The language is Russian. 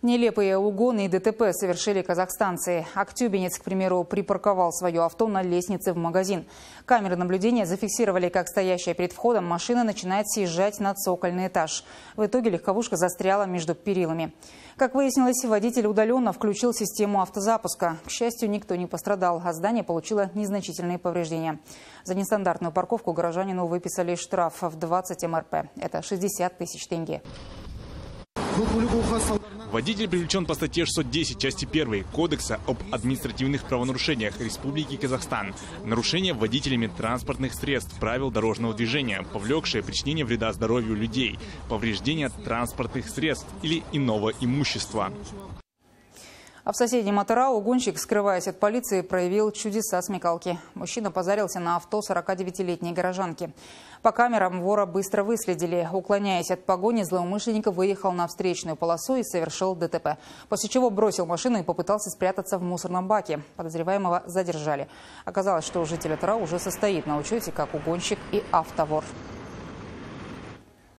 Нелепые угоны и ДТП совершили казахстанцы. Актюбинец, к примеру, припарковал свое авто на лестнице в магазин. Камеры наблюдения зафиксировали, как стоящая перед входом машина начинает съезжать на цокольный этаж. В итоге легковушка застряла между перилами. Как выяснилось, водитель удаленно включил систему автозапуска. К счастью, никто не пострадал, а здание получило незначительные повреждения. За нестандартную парковку горожанину выписали штраф в 20 МРП. Это 60 тысяч тенге. Водитель привлечен по статье 610 части 1 Кодекса об административных правонарушениях Республики Казахстан. Нарушение водителями транспортных средств правил дорожного движения, повлекшее причинение вреда здоровью людей, повреждение транспортных средств или иного имущества. А в соседнем Атырау гонщик, скрываясь от полиции, проявил чудеса смекалки. Мужчина позарился на авто 49-летней горожанки. По камерам вора быстро выследили. Уклоняясь от погони, злоумышленник выехал на встречную полосу и совершил ДТП. После чего бросил машину и попытался спрятаться в мусорном баке. Подозреваемого задержали. Оказалось, что житель Атырау уже состоит на учете как угонщик и автовор.